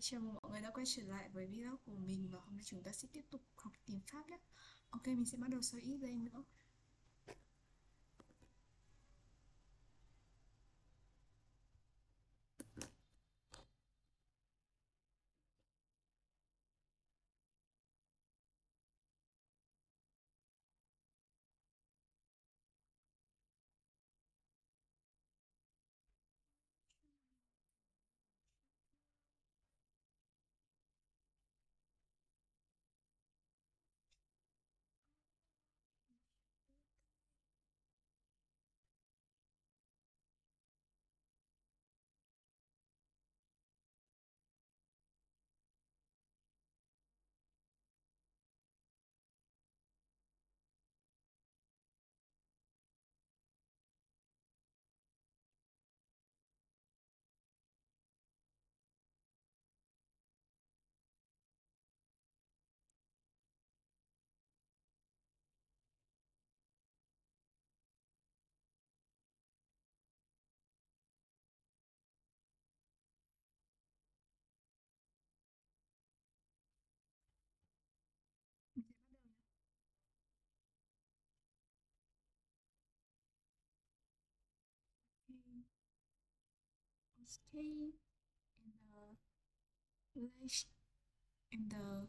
Chào mừng mọi người đã quay trở lại với video của mình và hôm nay chúng ta sẽ tiếp tục học tiếng Pháp nhé. Ok, mình sẽ bắt đầu sơ ít giây nữa. Okay. In the last in the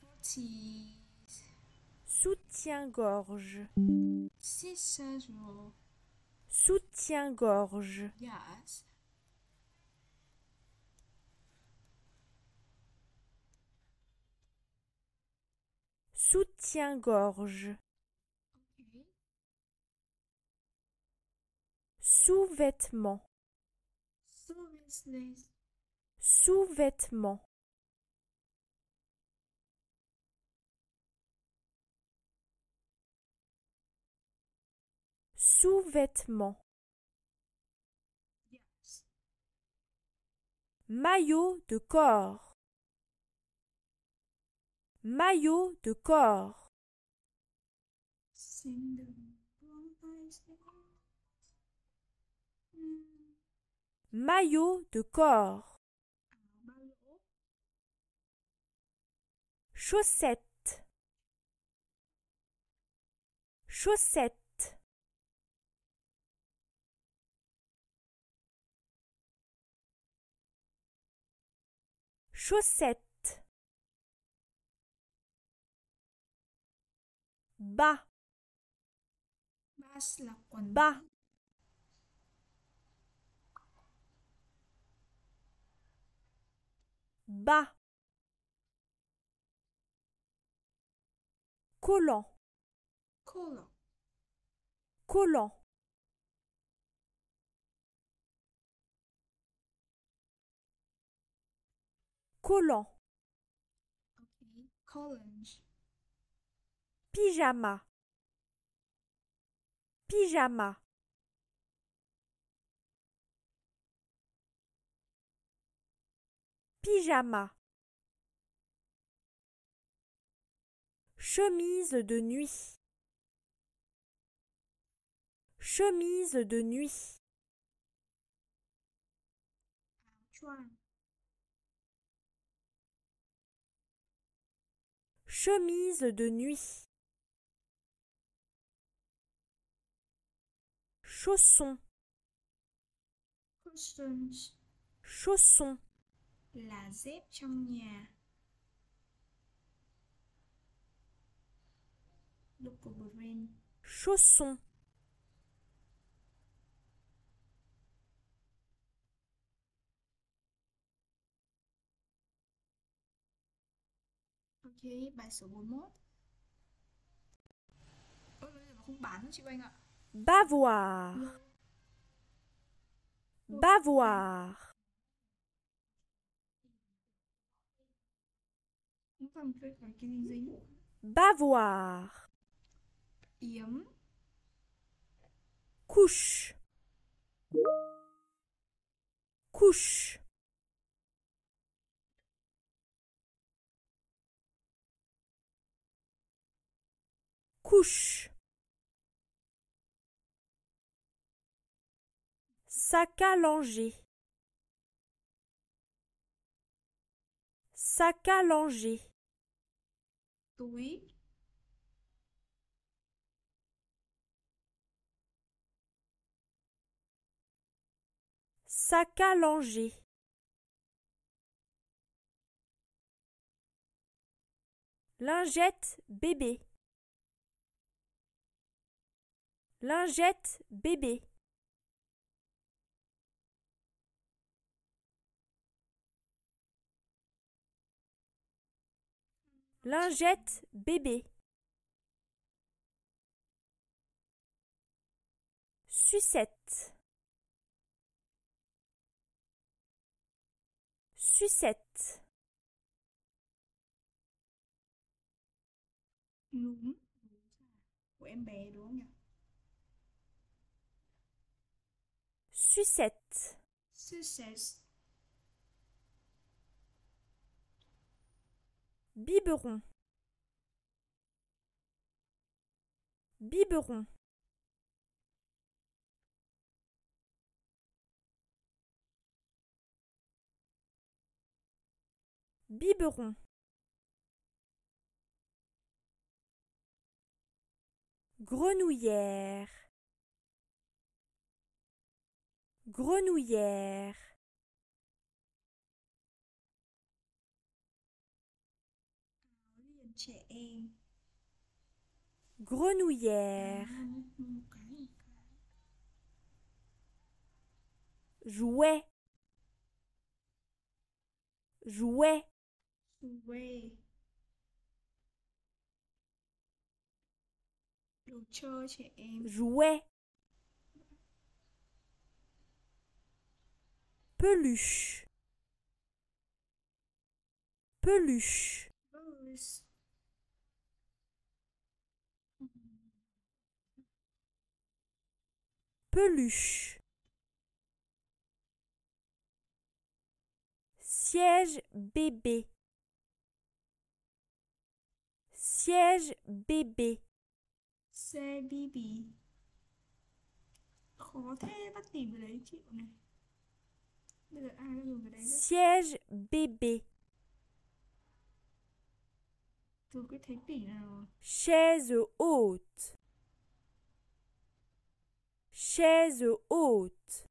40 Soutien-gorge. six jours. Soutien-gorge. Yes. Soutien-gorge. Okay. Sous-vêtements. Sous-vêtements. Sous-vêtements. Maillot de corps. Maillot de corps. Maillot de corps. Chaussettes. Chaussettes. Chaussettes. Bas, Bas là quần bas. Collant, collant. collant. Collant, Okay. College. pyjama, pyjama. Pyjama. Chemise de nuit. Chemise de nuit. Chemise de nuit. Chaussons, chaussons, là dép trong nhà. Chaussons. Ok, bài số 41. Ôi, bây giờ nó không bán nữa chị Anh ạ. Bavoir, bavoir. Bavoir. Yếm. Couche. Couche. Couche. Sac à langer. sac à langer, sac à langer, lingette bébé, lingette bébé. Lingette bébé. Sucette. Sucette. núm của em bé đúng không nhỉ? Sucette. success Biberon. Biberon. Biberon. Grenouillère. Grenouillère. áo liền trẻ em Grenouillère. Jouet. Jouet. Jouet. Peluche. Peluche. Peluche. Siège bébé. Siège bébé. xe BB khó thế bắt tìm cái đấy chịu này bây giờ ai đã dùng cái đấy nữa Siège bébé. từ cái thế kỷ nào Chaise haute. Chaise haute.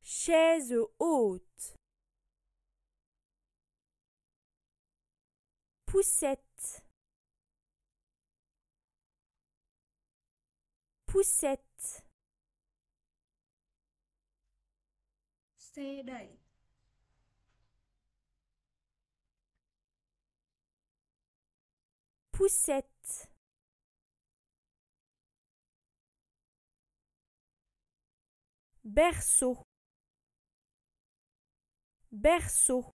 Chaise haute. Poussette. Poussette. xe đẩy Poussette. Berceau. Berceau.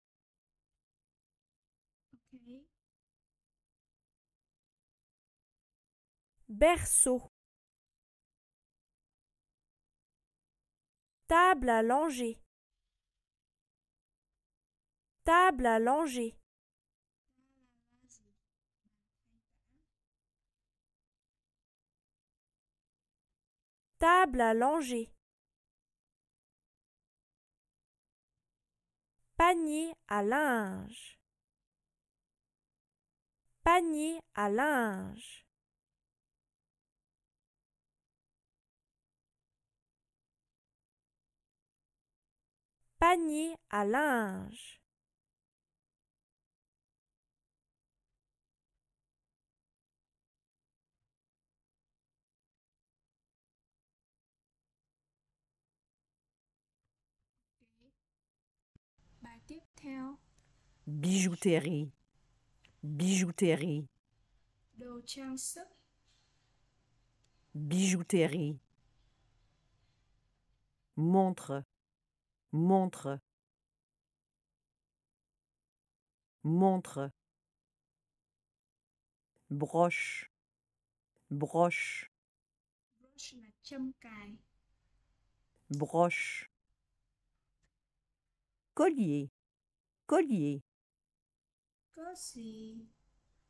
Berceau. Table à langer. Table à langer. Table à langer. Panier à linge. Panier à linge. Panier à linge. bài tiếp theo bijouterie, bijouterie, đồ trang sức bijouterie, montre, montre, montre, broche, broche, brush là châm cài broche, collier, collier, gì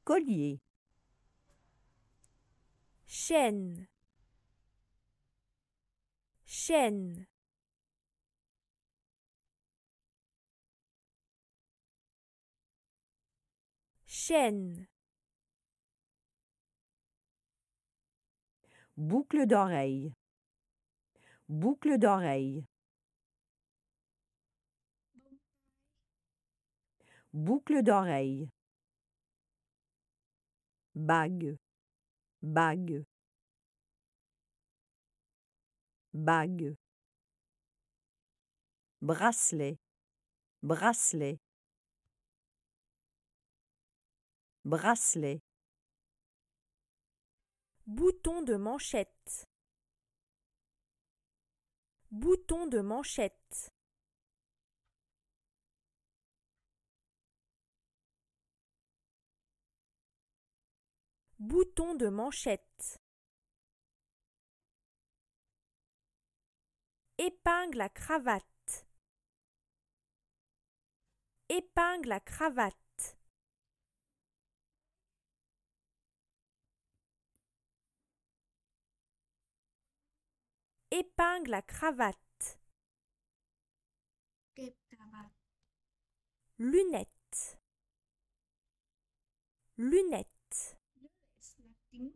collier, Chaîne. chaîne, chaîne, Boucle d'oreille. Boucle d'oreille. Boucle d'oreille. Bague. Bague. Bague. Bracelet. Bracelet. Bracelet. bouton de manchette, bouton de manchette, bouton de manchette, épingle à cravate, épingle à cravate. épingle à cravate, lunettes, Lunettes là kính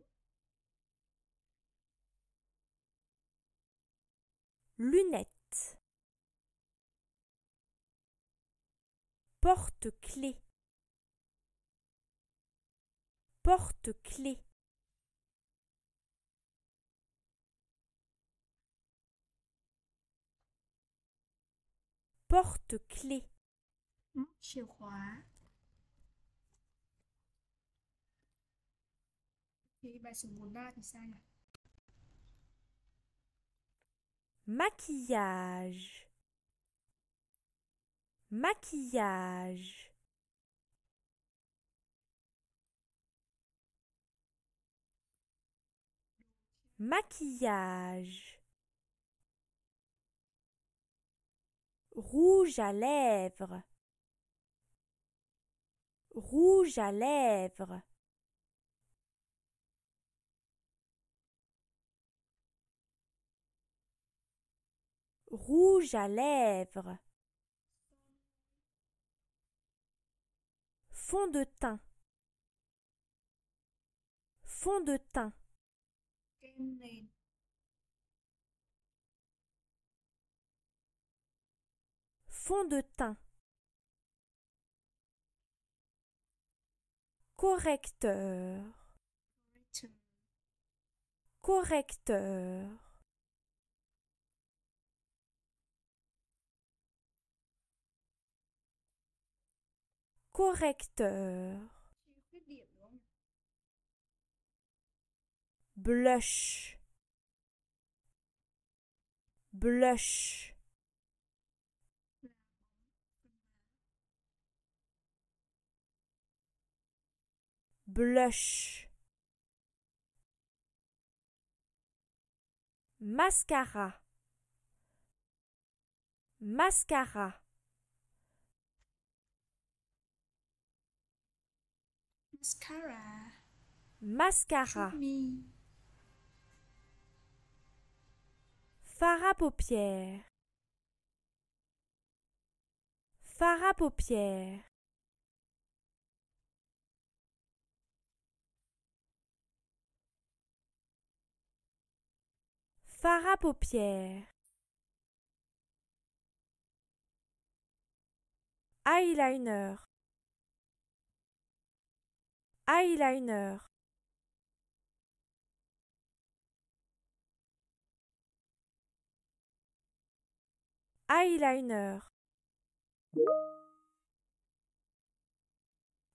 lunettes, porte-clés, porte-clés, porte-clés, móc chìa khóa thì bài số 4 ra thì sao nhỉ maquillage, maquillage, maquillage, rouge à lèvres, rouge à lèvres. Rouge à lèvres, fond de teint, fond de teint, fond de teint, correcteur, correcteur, correcteur, blush, blush, blush, mascara, mascara, mascara. Mascara, mi fard à paupières, fard à paupières, fard à paupières, eyeliner, eyeliner, eyeliner,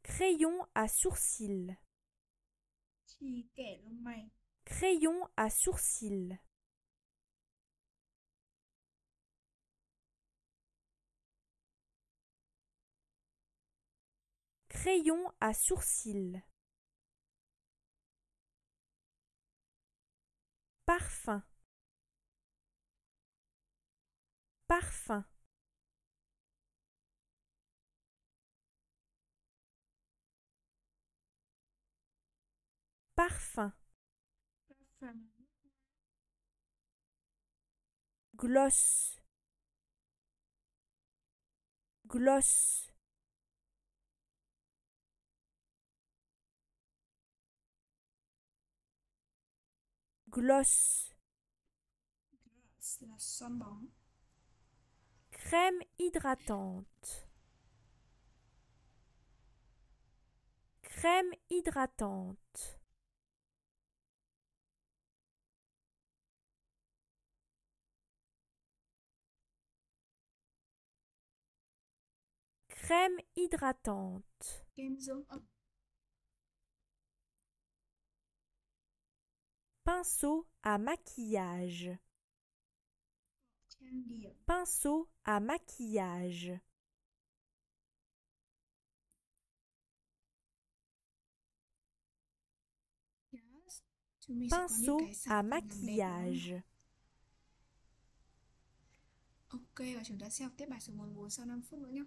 crayon à sourcils, crayon à sourcils, crayon à sourcils, parfum, parfum, parfum, parfum. Gloss, gloss, gloss, bóng. crème hydratante, crème hydratante, crème hydratante, pinceau à maquillage, pinceau à maquillage, pinceau à maquillage. Ok và chúng ta sẽ học tiếp bài số 44 sau 5 phút nữa nhé.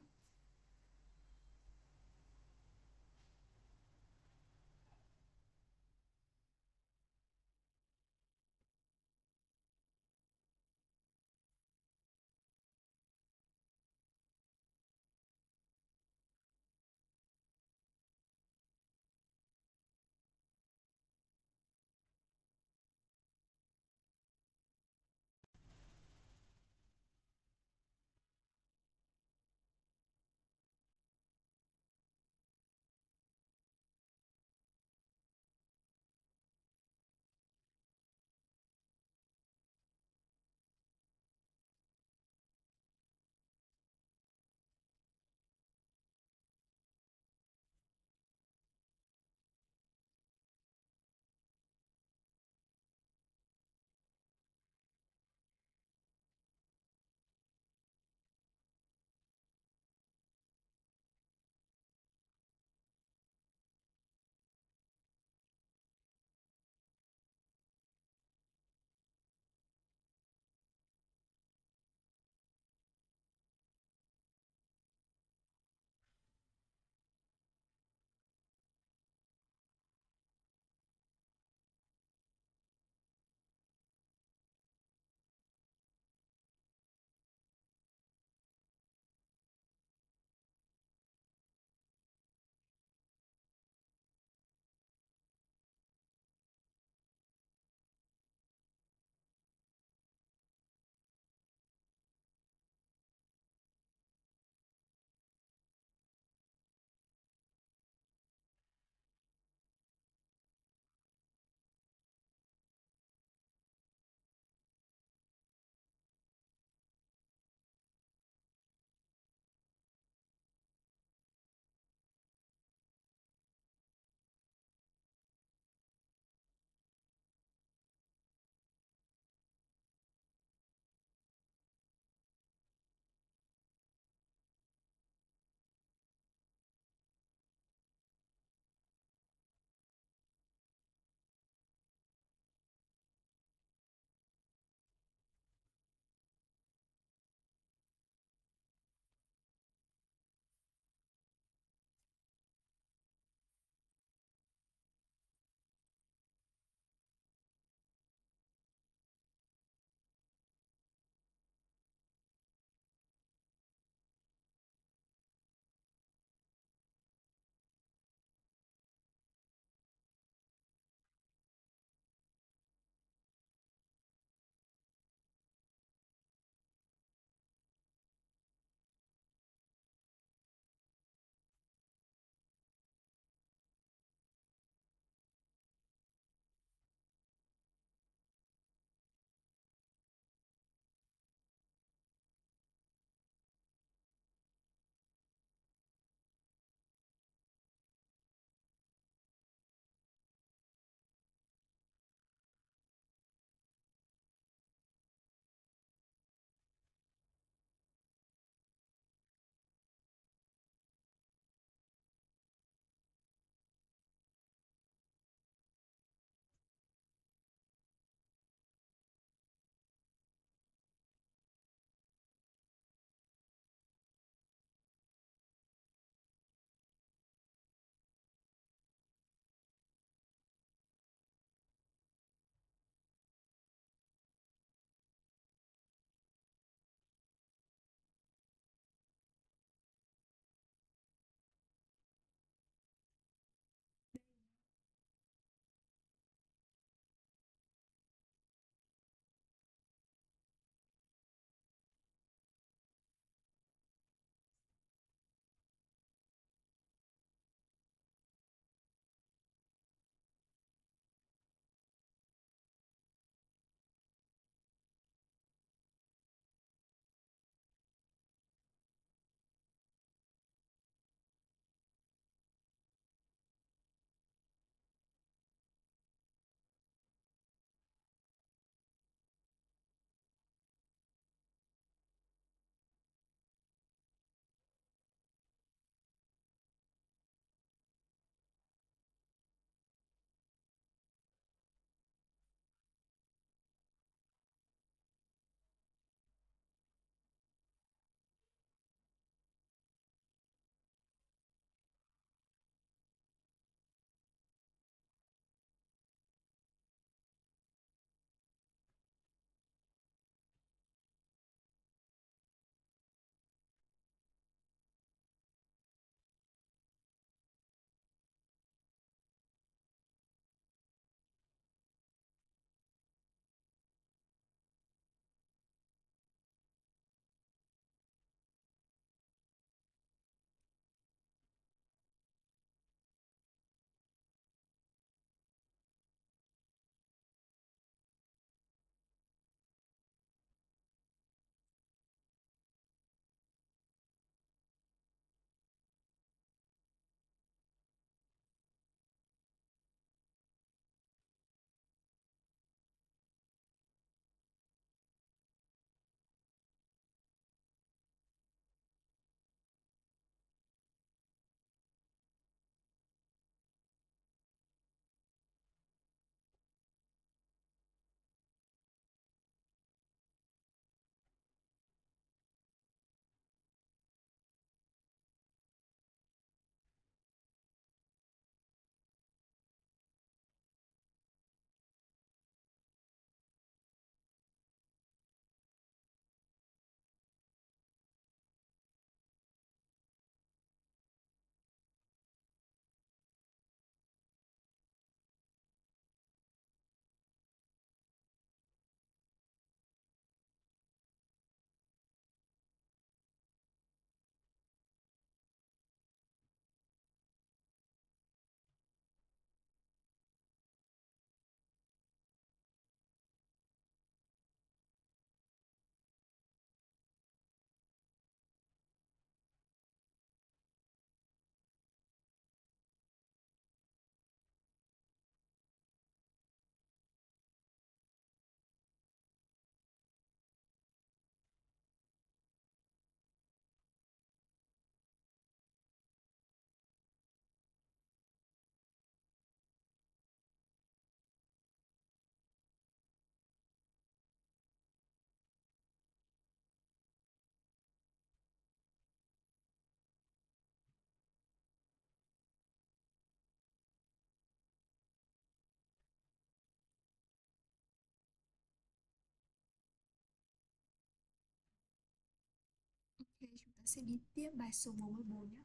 Sẽ đi tiếp bài số 44 nhé.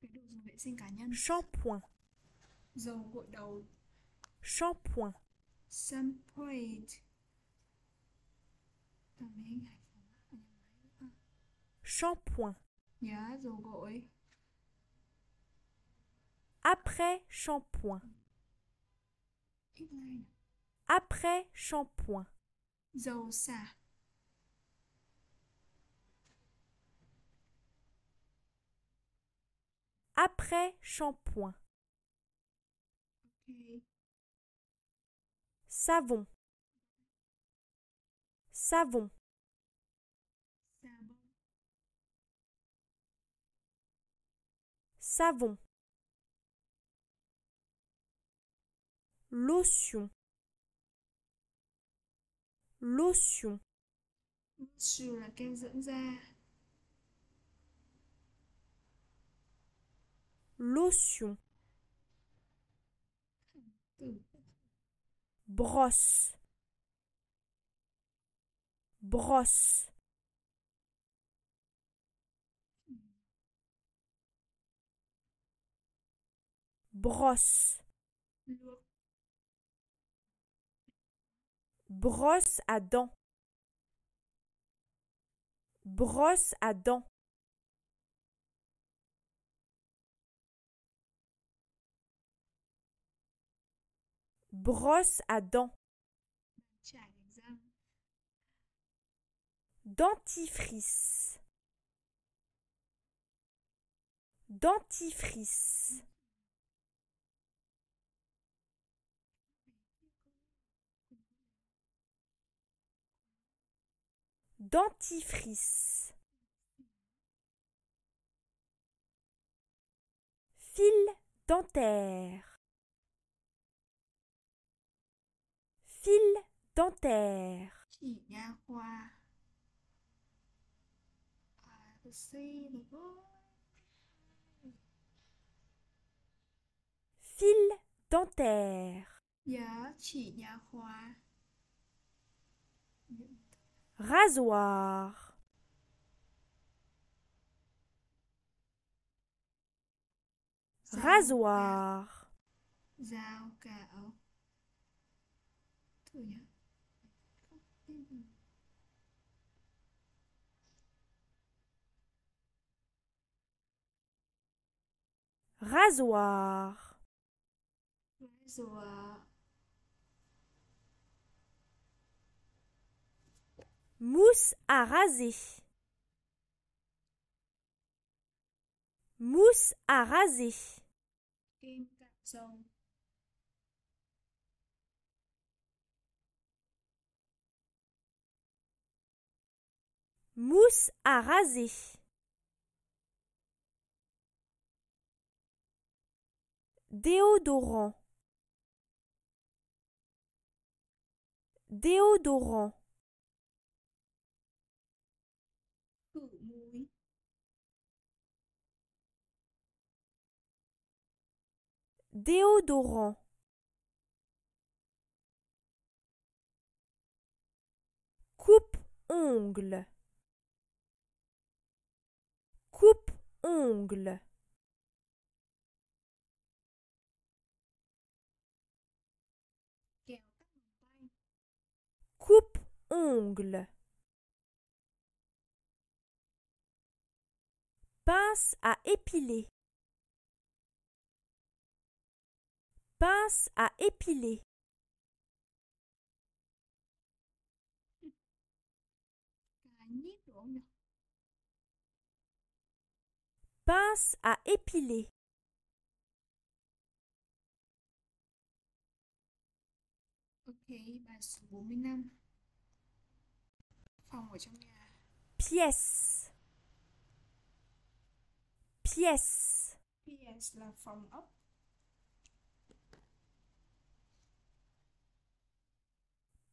Cái đồ dùng vệ sinh cá nhân, shampoing, dầu gội đầu, shampoing, shampoing, Nhớ dầu gội, après shampoing, après shampoing, dầu xả, après shampoing, savon, savon, bông, savon, lotion, lotion, lotion là lotion, brosse, brosse, brosse, brosse à dents, brosse à dents, brosse à dents, dentifrice, dentifrice, dentifrice, fil dentaire, fil dentaire. chỉ nha khoa. À, the sea, the boy. Fil dentaire, chỉ nha khoa. rasoir, rasoir, Dao. Rasoir, Rồi mousse à raser, mousse à raser, mousse à raser, déodorant, déodorant, Khử mũi. déodorant, coupe-ongle, coupe-ongle, pince à épiler, pince à épiler, Cái nhíp đúng không nhỉ? Pince à épiler, Ok, bài số 45. Phòng ở trong nhà. pièce, pièce, PS là phòng ốc.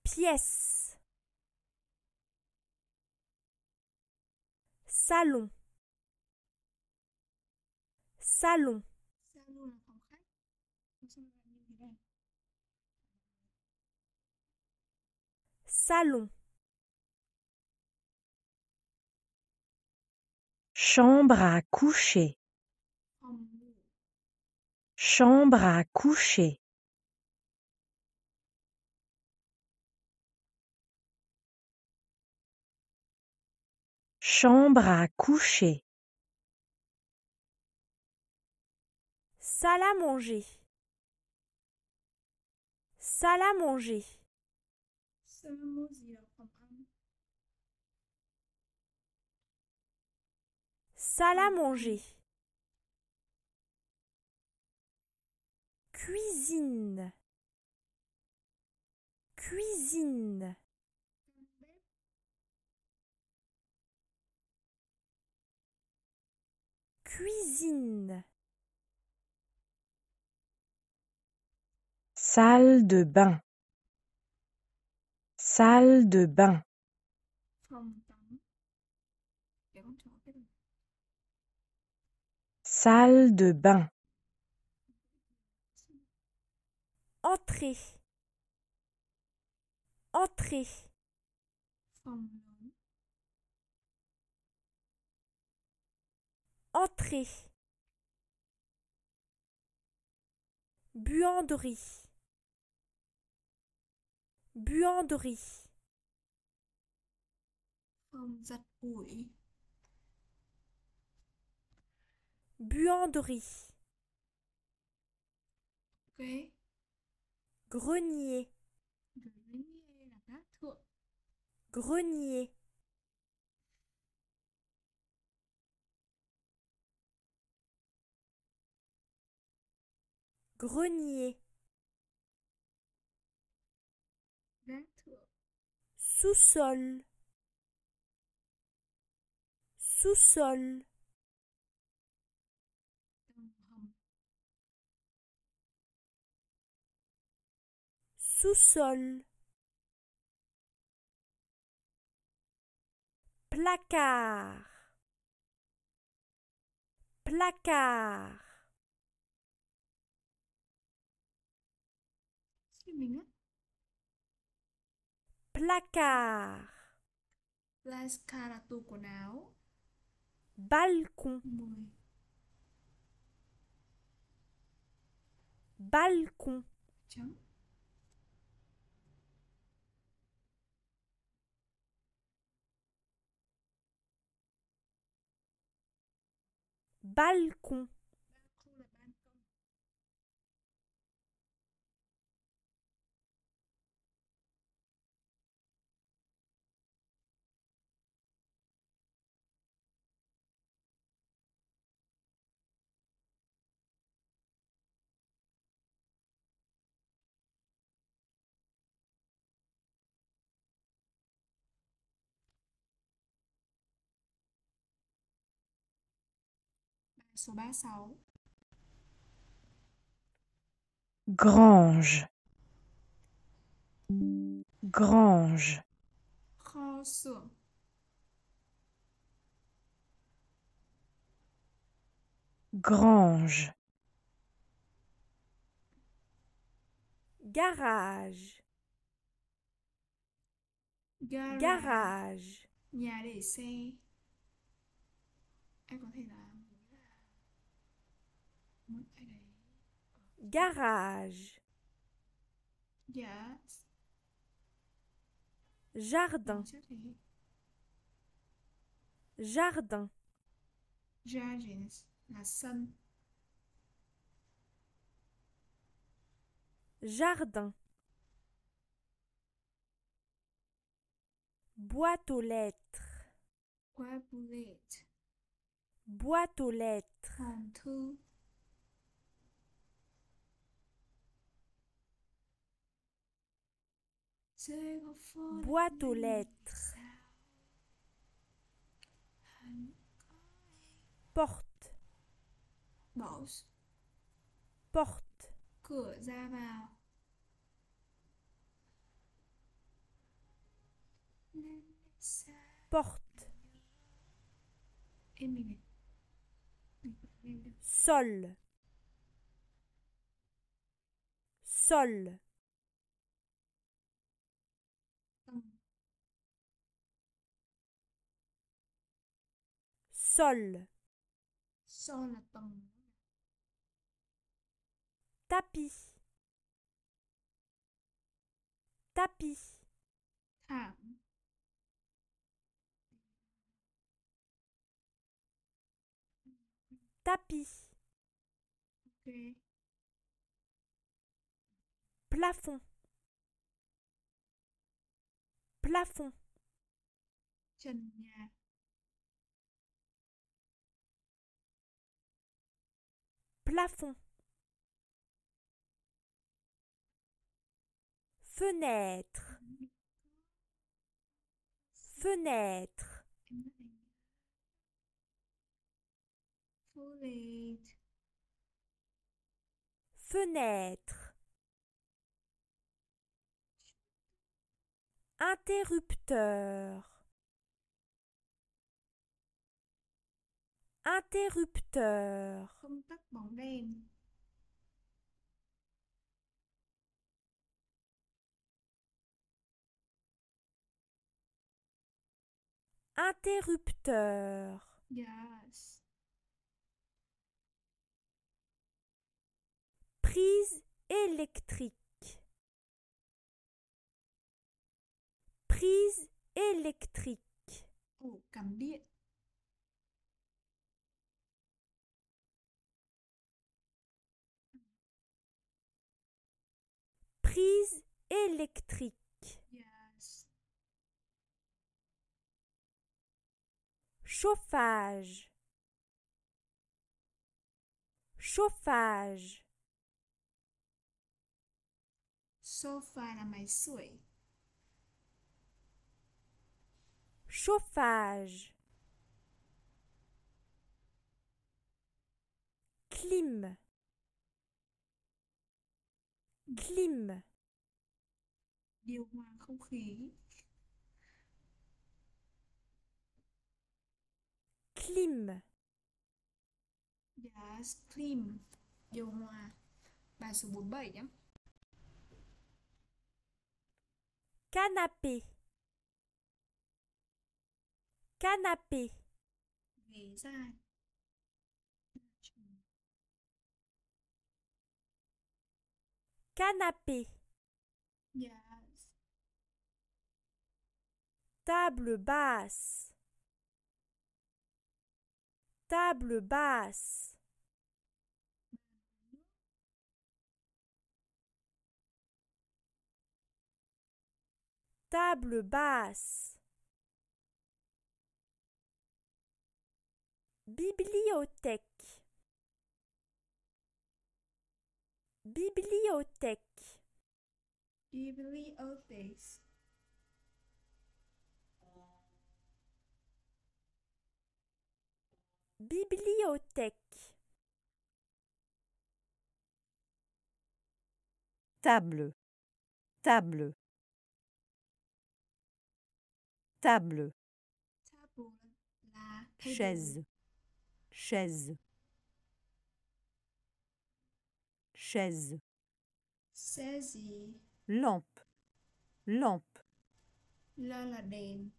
pièce, salon, này. salon, chambre à coucher, chambre à coucher, chambre à coucher, Salle à manger. Salle à manger. Salle à manger. Cuisine. Cuisine. Cuisine. Salle de bain, salle de bain, salle de bain, Entrée. Entrée. Entrée. Buanderie. Buanderie. phòng giặt ủi Buanderie. Grenier. grenier là gác thượng Grenier. Grenier. gác thượng Sous-sol. Sous-sol. Sous-sol. Placard. Placard. Placard. Laska là tủ quần áo Balcon. 10 Balcon. chấm Balcon. Balcon số 36 grange, grange, kho xưởng grange, Garage. garage, Garage. nhà để xe em có thể là muốn là muốn ai đấy Garage. yes Jardin. Jardin. Jardin. Boîte aux lettres. Boîte aux lettres. hòm thư Zero Boîte aux lettres. Porte. Porte. Porte. Sol. Sol. Sol, tapis, tapis, tapis, plafond, plafond, nhà. Plafond. Fenêtre, fenêtre, fenêtre. Interrupteur. Interrupteur. Công tắc bóng đèn. Interrupteur. Yes. Prise électrique. Prise électrique. Ổ cắm điện. Prise électrique. Yes. Chauffage. Chauffage. Sofa. Chauffage. Clim. Clim. Điều hòa không khí. Clim. Yes. Clean. Điều hòa. Bài số 47 nhé. Canapé. Canapé. Ghế dài. Canapé. Yes. Table basse. Table basse. Table basse. Bibliothèque. Bibliothèque. Bibliothèque. Bibliothèque. Table. Table. Table. Table. Chaise. Chaise. Chaise. Gì? Lampe. Lampe. Đèn.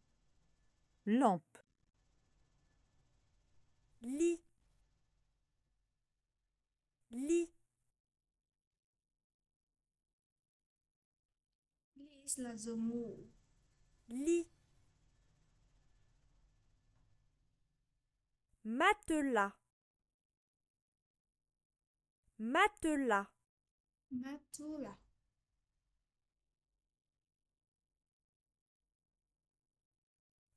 Lampe. Lit. Lit. Lis giường ngủ. Lit. Matelas. Matelas. Matelas.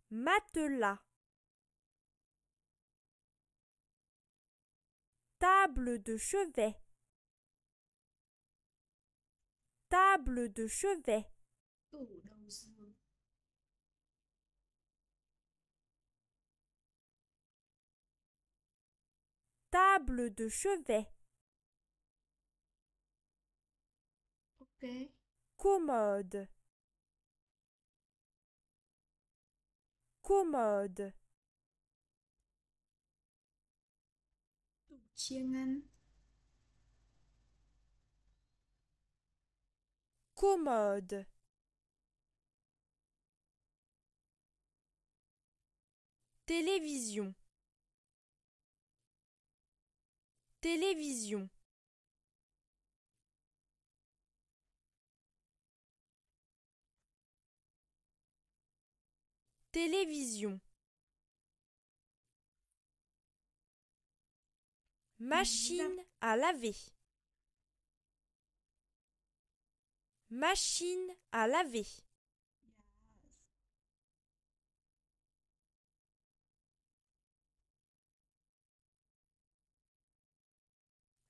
Matelas. Table de chevet. Table de chevet. Table de chevet. Ok. Commode. Commode. Commode. Télévision. télévision, télévision, machine à laver, machine à laver,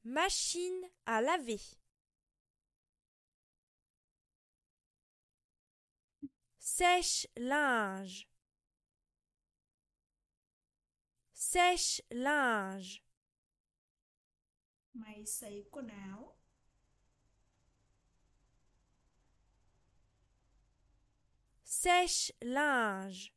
machine à laver. Sèche-linge. Sèche-linge. Máy sấy quần áo. Sèche-linge.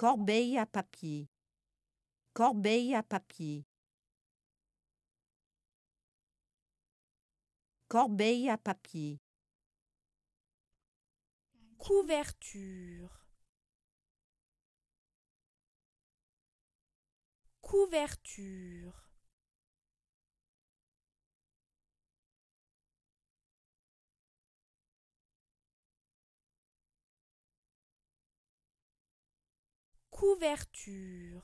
Corbeille à papier. Corbeille à papier. Corbeille à papier. Couverture. Couverture. Couverture.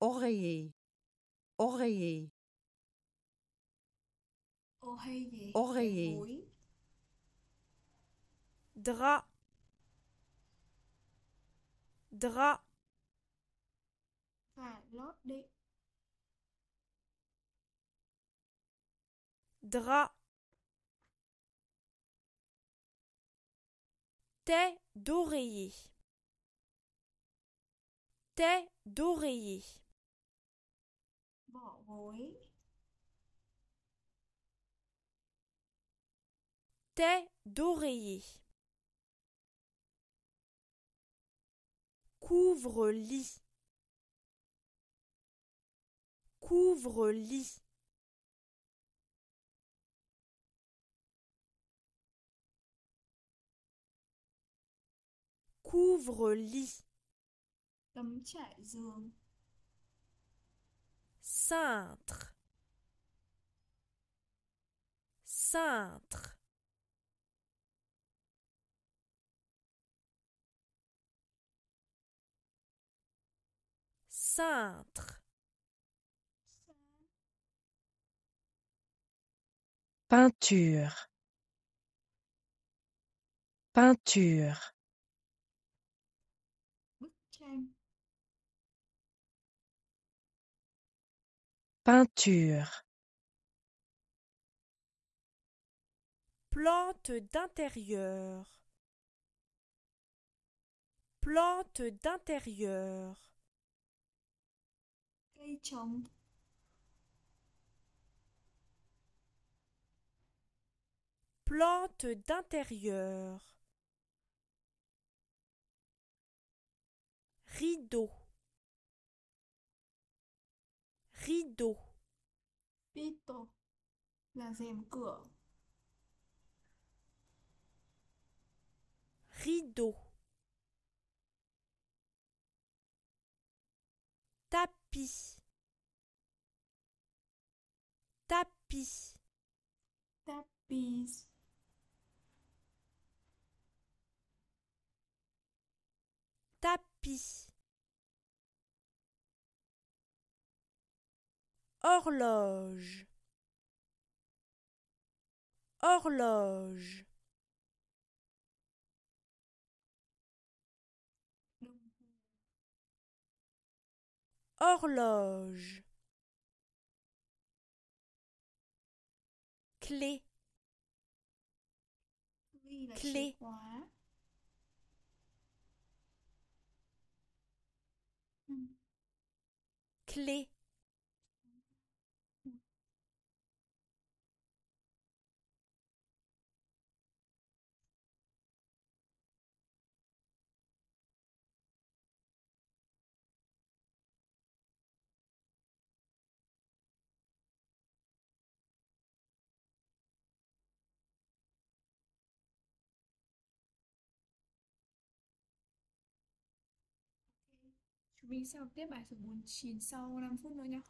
Oreiller. Oreiller. Oreiller. Gối. Drap. Drap. Phải lót đệm. Drap. Thé d'oreiller. Thé d'oreiller. Vỏ gối. Thé d'oreiller. Couvre-lit. Couvre-lit. Couvre-lit. Cintre. Cintre. Cintre. Peinture. Peinture. Peinture. Plante d'intérieur. Plante d'intérieur. Plante d'intérieur. Rideau. Rideau. Là rèm cửa. Rideau. Tapis. Tapis. Tapis. Tapis. horloge. Horloge. Horloge. Clé. Clé. clé. Mình sẽ học tiếp bài số 49 sau 5 phút nữa nha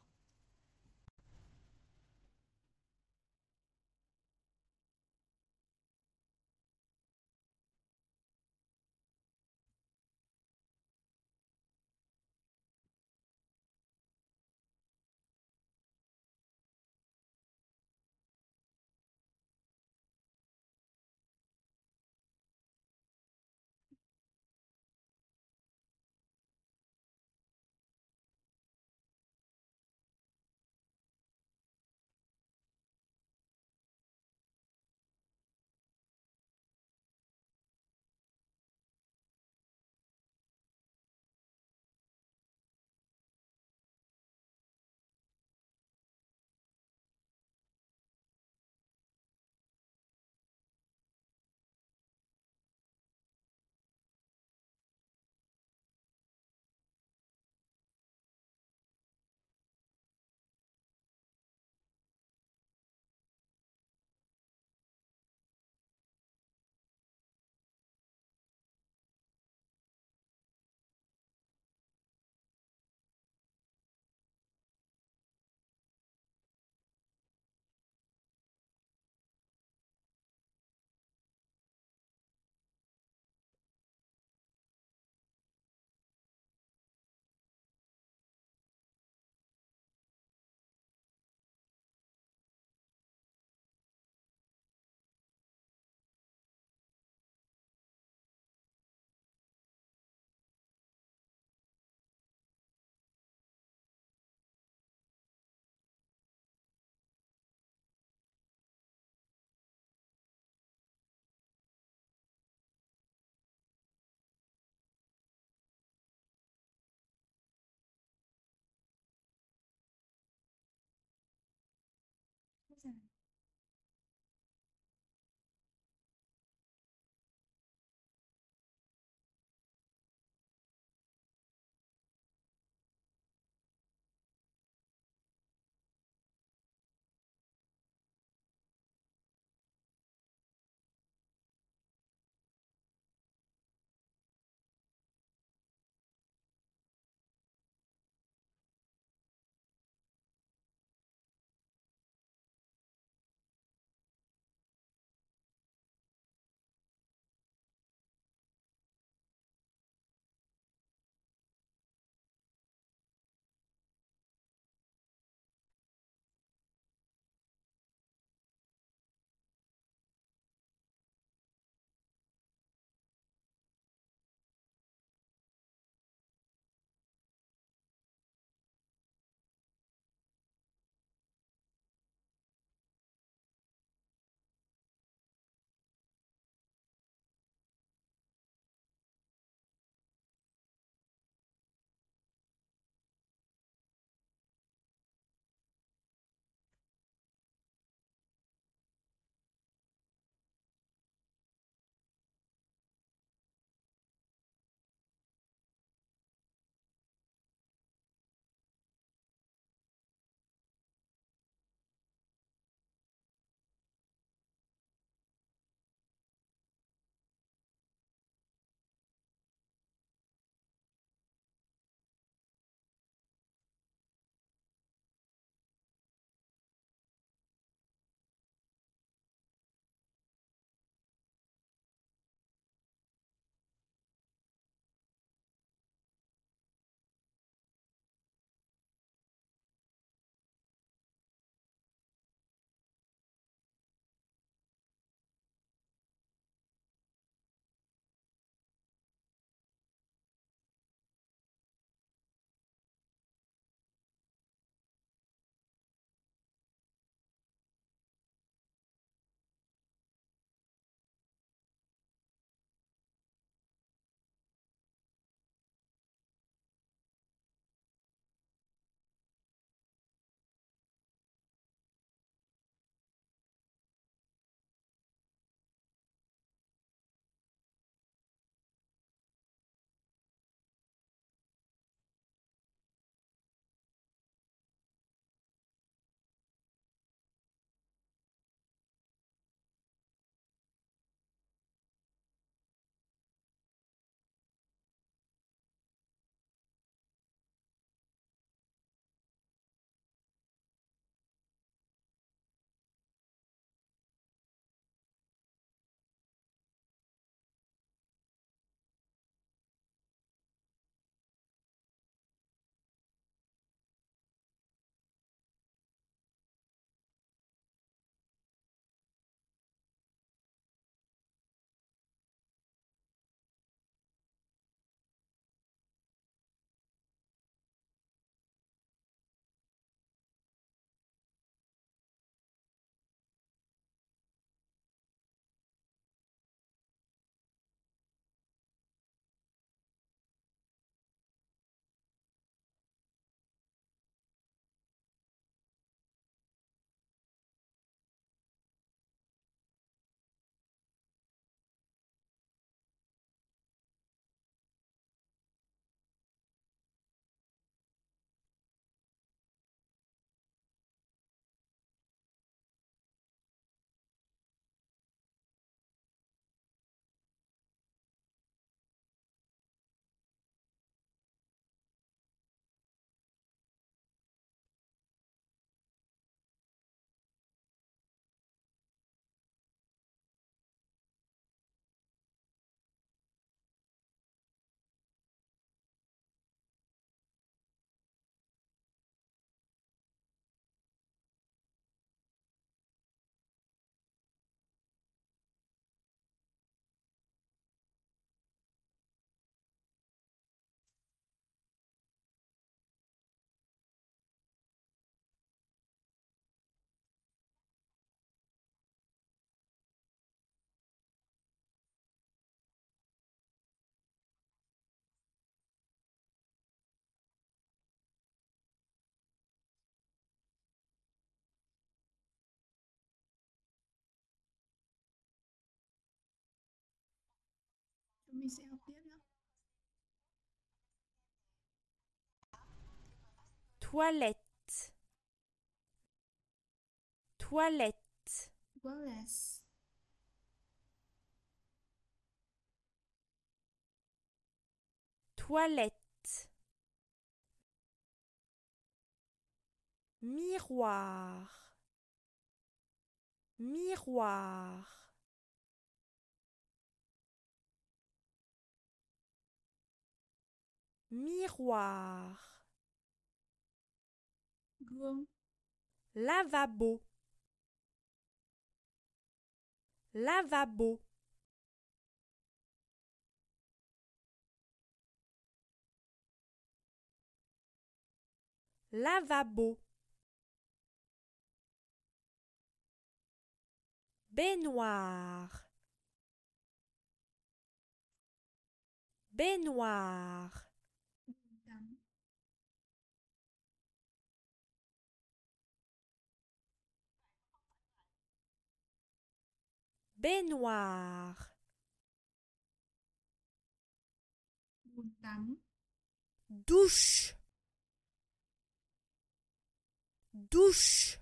Amazon nhé. toilette, toilette, Wallace, toilette, miroir, miroir, miroir, lavabo, lavabo, lavabo, baignoire, baignoire, baignoire, douche, douche,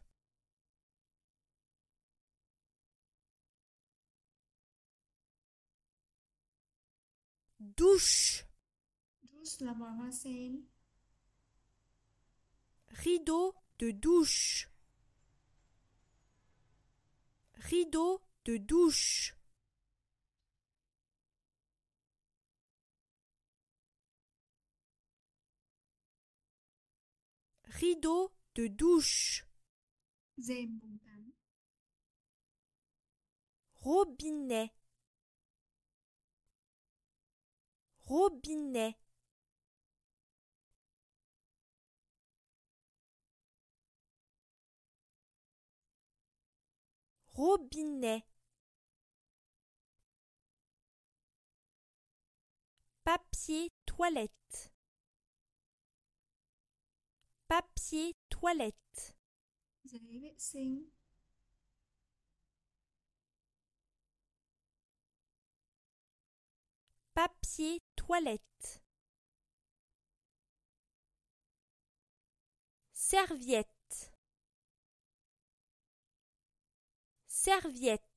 douche, douche sen, rideau de douche, rideau de douche, rideau de douche, robinet, robinet, robinet, papier toilette, papier toilette, giấy vệ sinh, papier toilette, serviette, serviette,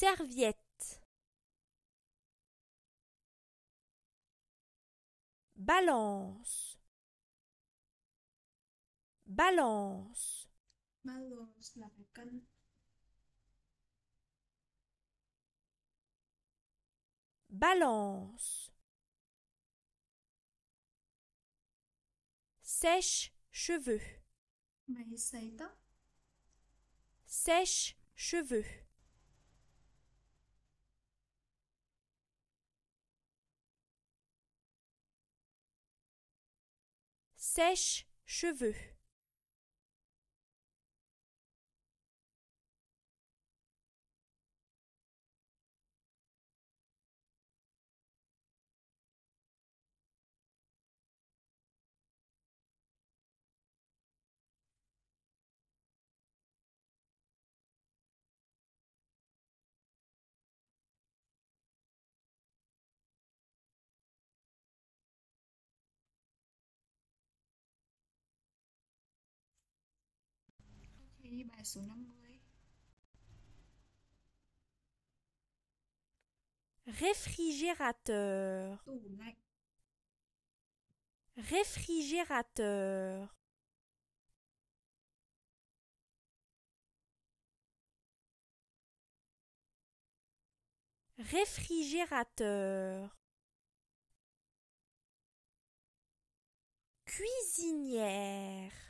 serviette, balance, balance, balance cân, balance, sèche-cheveux, máy sấy tóc, sèche-cheveux, sèche-cheveux, ok bài số 50, réfrigérateur, réfrigérateur, réfrigérateur, cuisinière,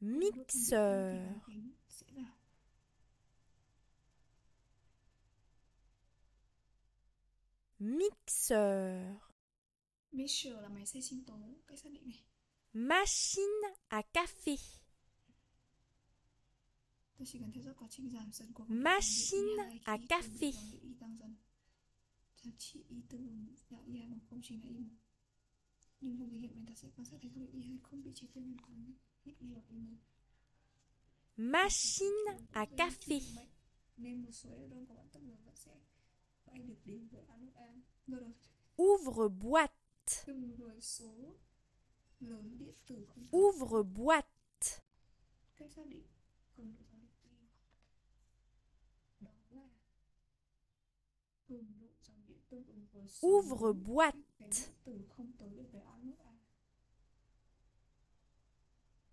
Mixeur. Mixeur. bánh sẽ là Mixeur. mixer là máy xay sinh tố cách xác định này Machine à café. tôi chỉ cần theo dõi quá trình giảm dần của Machine à I2 khi café. dòng điện I tăng dần giá trị I từ đạo I bằng không chính là I một nhưng trong thí nghiệm này ta sẽ quan sát thấy dòng điện I2 không bị chia phân hoàn toàn Machine à café. Ouvre boîte. Ouvre boîte. cách xác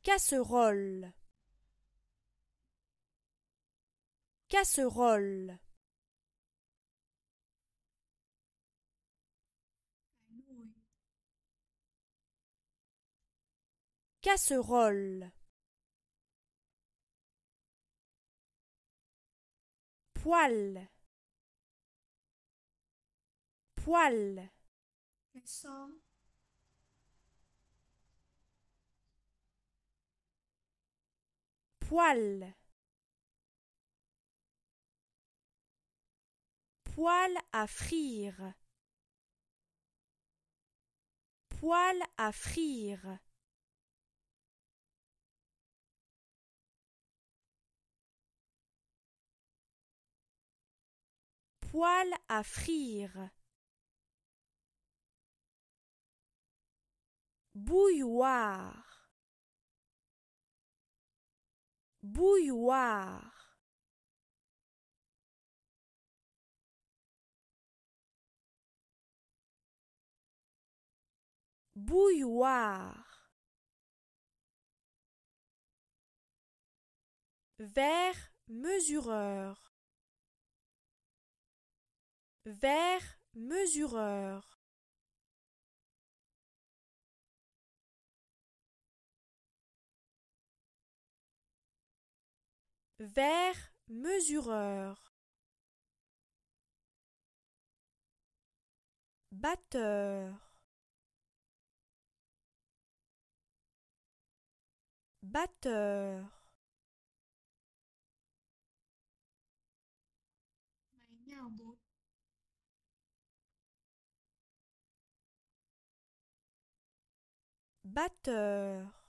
Casserole. Casserole. Casserole. Poêle. Poêle. cái Poêle à frire. Poêle à frire. Poêle à frire. Bouilloire. Bouilloire. Bouilloire. Verre mesureur. Verre mesureur. Verre mesureur. Batteur. Batteur. Batteur.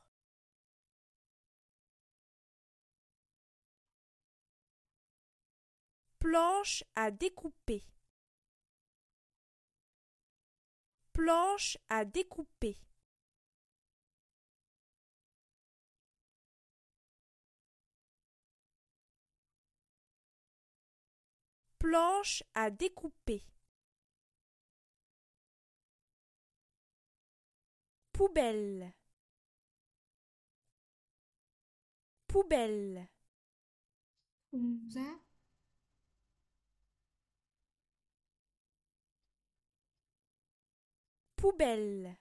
Planche à découper. Planche à découper. Planche à découper. Poubelle. Poubelle. Poubelle.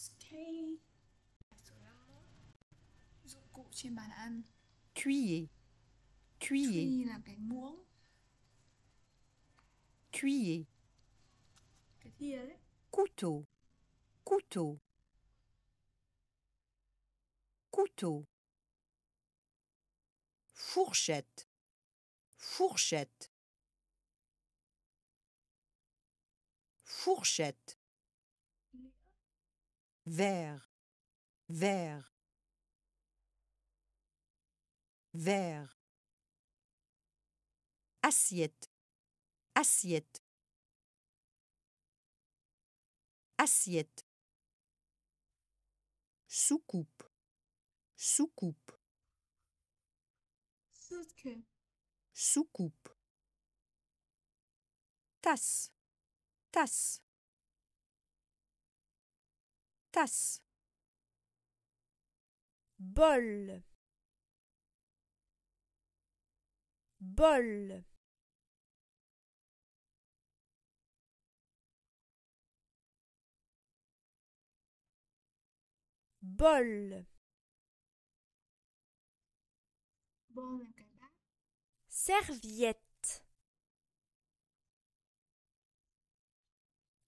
Skate. Dụng cụ couteau, couteau, couteau, fourchette, fourchette, fourchette, verre, verre, verre, assiette, assiette, assiette, soucoupe, soucoupe, soucoupe, tasse, tasse, tasse, bol. Bol. Bol. Serviette.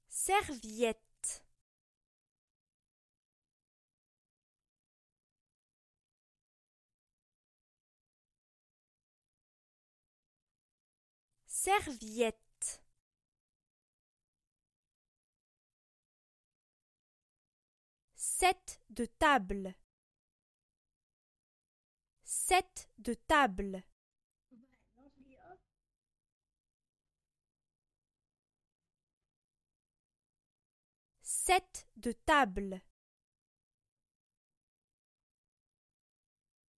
Serviette serviette. Set de table. Set de table. Set de table.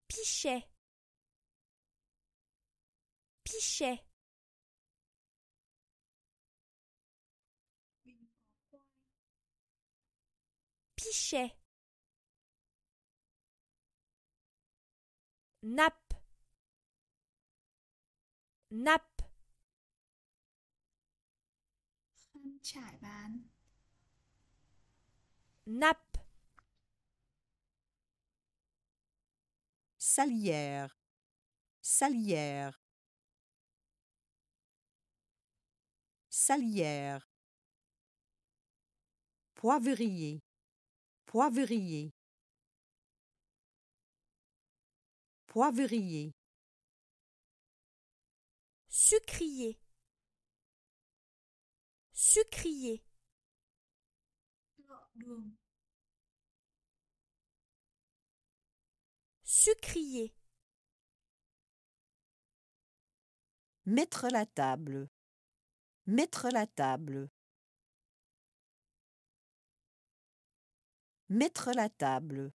Pichet. Pichet pichet nappe nappe nappe salière, salière, salière, poivrier, poivrier, poivrier, sucrier. Sucrier. Sucrier. Mettre la table, mettre la table, mettre la table,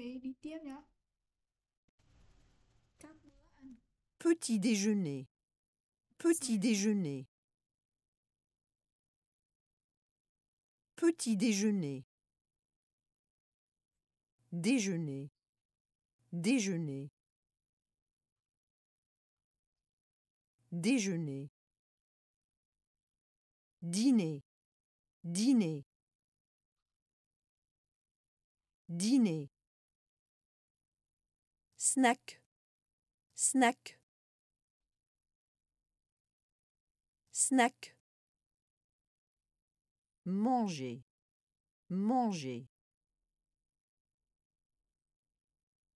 Ok, đi tiếp nhá. Các bữa ăn. petit déjeuner, petit déjeuner, petit déjeuner, déjeuner, déjeuner, déjeuner, dîner, dîner, dîner, snack, snack, snack, manger, manger,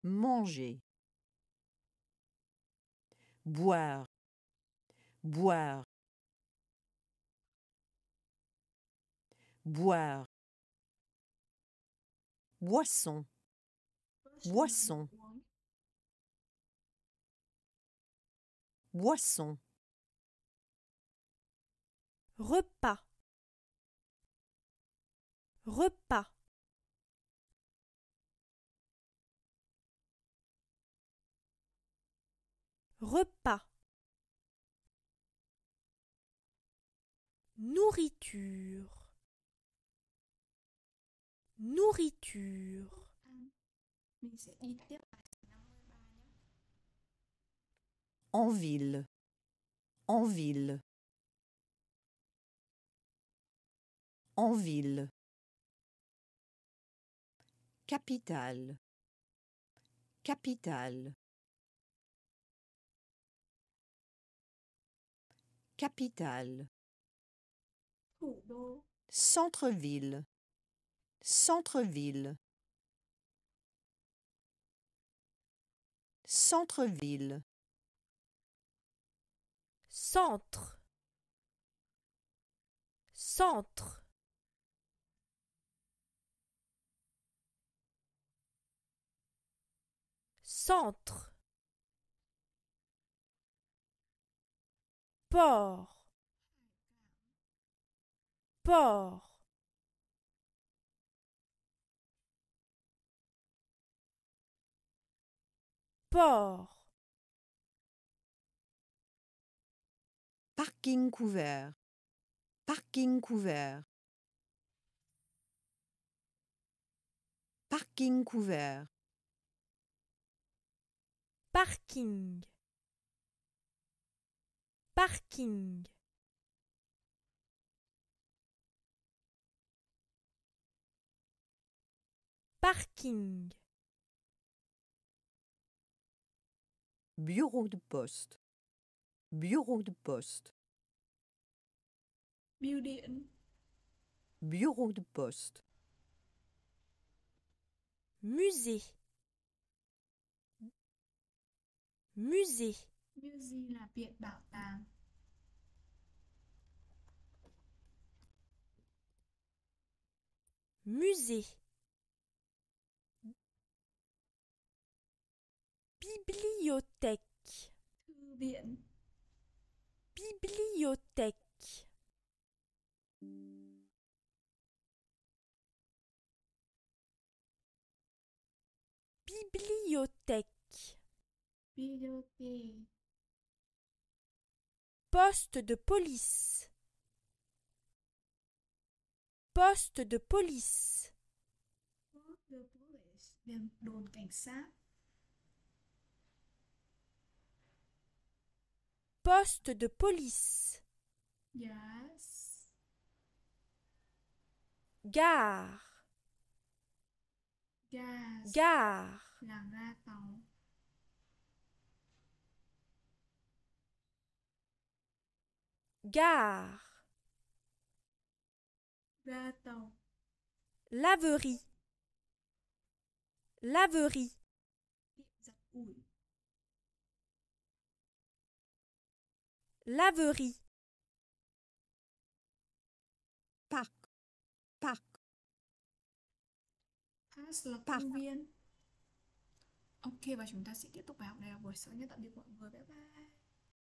manger, boire, boire, boire, boisson, Boisson. Boisson, repas. Repas, repas, nourriture, nourriture, ăn mình sẽ đi tiếp bài số 53 nhé En ville. En ville. En ville. Capitale. Capitale. Capitale. Centre-ville. Centre-ville. Centre-ville. Centre, centre, centre, port, port, port, Parking couvert. Parking couvert. Parking couvert. parking, parking, parking, Bureau de poste. Bureau de poste. bưu điện Bureau de poste. musée, musée, Museum là viện bảo tàng musée, bibliothèque, thư viện bibliothèque, bibliothèque, bibliothèque. Poste de police, poste de police, post the police poste de police, yes. Gare, gare, gare, laverie, laverie, laverie, Parc. Parc. Pass là Park. công viên Ok và chúng ta sẽ tiếp tục bài học này vào buổi sau nhé Tạm biệt mọi người Bye bye